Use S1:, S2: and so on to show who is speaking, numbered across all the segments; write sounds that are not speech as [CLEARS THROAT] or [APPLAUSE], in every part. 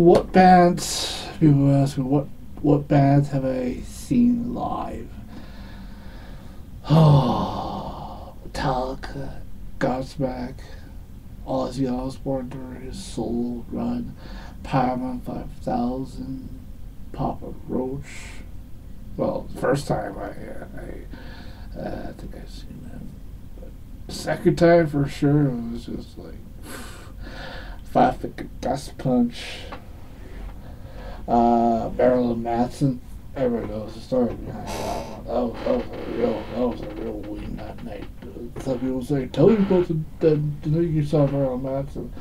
S1: what bands? People ask me what what bands have I seen live? Oh, [SIGHS] Metallica, Godsmack, Ozzy Osbourne during his solo run, Powerman 5000, Papa Roach. Well, first time I I, uh, I think I seen them, but second time for sure it was just like [SIGHS] Five Finger Death Punch, uh, Marilyn Manson. Everybody knows the story behind that one. That was, that was a real, that was a real win that night. Some people say, "Tell me about the, the, the night you saw Marilyn Manson."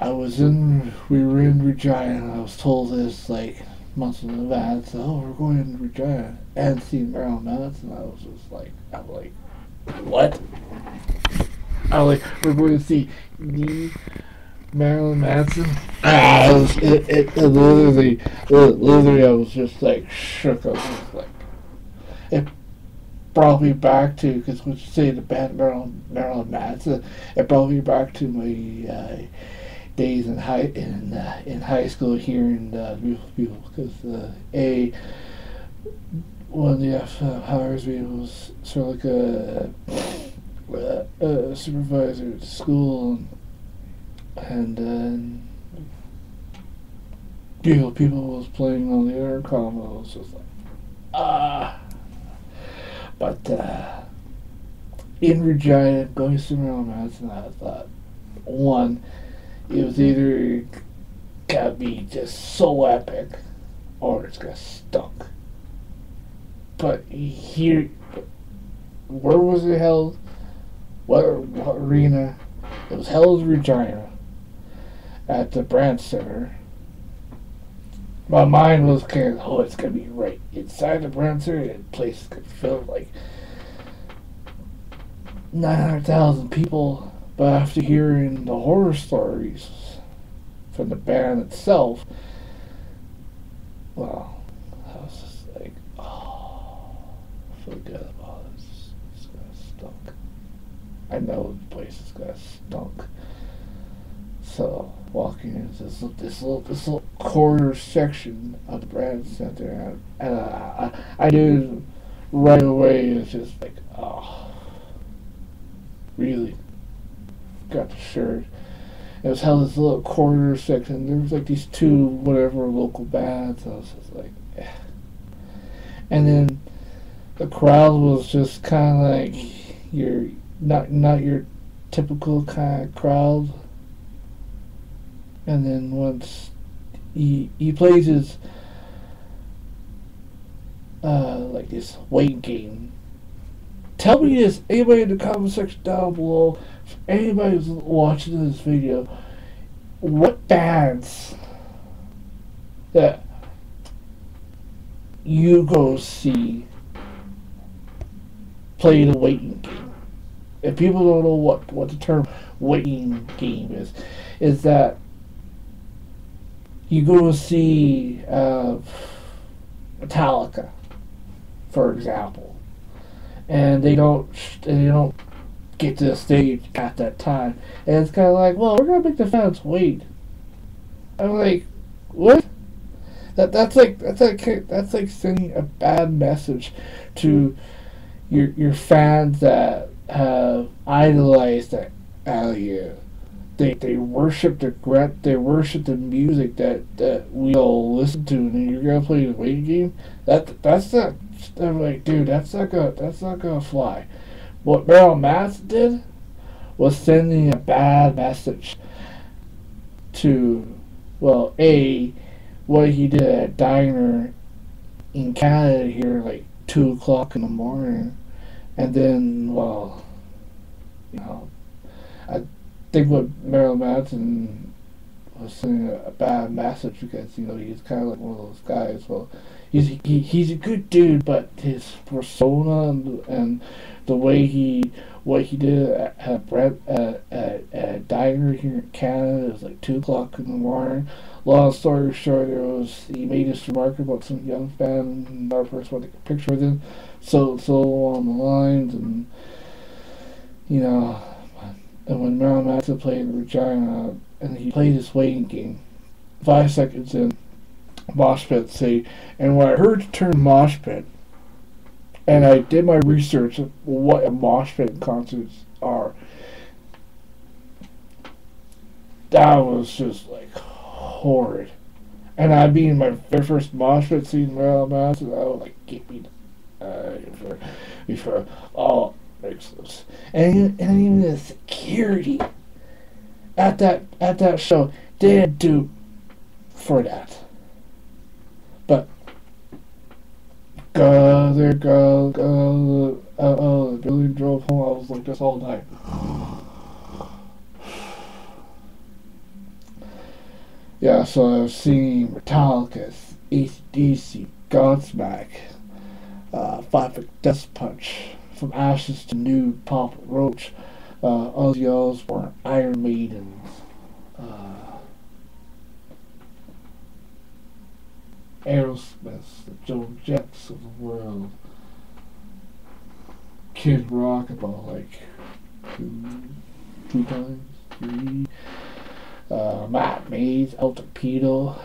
S1: I was in, we were in Regina. And I was told this like months in advance. Oh, we're going to Regina and see Marilyn Manson. I was just like, I'm like, what? I was like, we're going to see the Marilyn Manson. [CLEARS THROAT] It, was, it, it, it literally, literally, I was just like shook. Was like, it brought me back to because when you say the band Marilyn, Marilyn Manson, it brought me back to my uh, days in high in uh, in high school here in uh, beautiful because uh, a one of the uh, hires me was sort of like a, a, a supervisor at school. And, and then know, people was playing on the intercom. I was like, ah. But uh, in Regina, going to Marilyn Manson, I thought, one, it was either gotta be just so epic, or it's gonna stunk. But here, where was it held? What arena? It was held in Regina at the Brandt Center. My mind was kind of, oh, it's gonna be right inside the Brandt Center, and the place could fill like nine hundred thousand people. But after hearing the horror stories from the band itself, well, I was just like, oh, forget about it. It's, it's gonna stunk. I know the place is gonna stunk. So walking into this, this little this little corner section of the Brandt Center, and, and I, I, I knew right away it's just like, oh, really got the shirt. It was held this little corner section. There was like these two whatever local bands. I was just like, eh. and then the crowd was just kind of like your not not your typical kind of crowd and then once he he plays his uh, like this weight game. Tell me this, anybody in the comment section down below, anybody who's watching this video, what bands that you go see play the waiting game. If people don't know what, what the term waiting game is, is that you go see uh, Metallica, for example, and they don't they don't get to the stage at that time, and it's kind of like, well, we're gonna make the fans wait. I'm like, what? That that's like that's like that's like sending a bad message to your your fans that have idolized that of you they they worship the they worship the music that that we all listen to, and you're gonna play the waiting game. That that's not. I'm like, dude, that's not gonna that's not gonna fly. What Marilyn Manson did was sending a bad message to, well, a what he did at diner in Canada here, like two o'clock in the morning, and then well, you know, I think what Marilyn Manson was sending a, a, bad message because you know he's kind of like one of those guys. Well, he's he, he's a good dude, but his persona and, and the way he what he did at at, Brett, at, at, at diner here in Canada it was like two o'clock in the morning. Long story short, there was he made this remark about some young fan and our first one to take a picture with him, so so along the lines and you know and when Marilyn Manson played Regina, and he played his waiting game, five seconds in, mosh pit say, and when I heard the term mosh pit, and I did my research of what a mosh pit concerts are, that was just like horrid. And I being my very first mosh pit scene Marilyn Manson, I was like, get me uh, before, before all makes. And, and even the security at that at that show didn't do for that. But go there, go, go. Uh, oh, Billy drove home. I was like this all night. Yeah, so I was singing Metallica's ACDC, Godsmack, uh, Five Death Punch, From Ashes to New, Papa Roach, uh, Ozzy Osbourne, Iron Maiden, uh, Aerosmith, the Joan Jetts of the world, Kid Rock about like two, two times, three, uh, Matt Mays, El Torpedo,